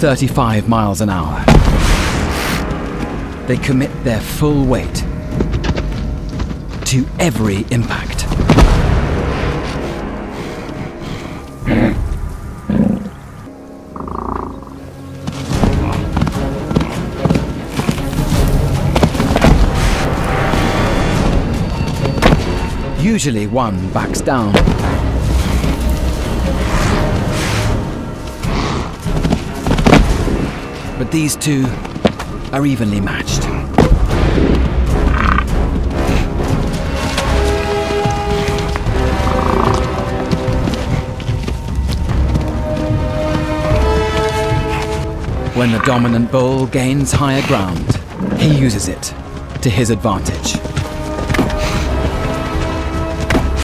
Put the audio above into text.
35 miles an hour. They commit their full weight to every impact. Usually one backs down. But these two are evenly matched. When the dominant bull gains higher ground, he uses it to his advantage.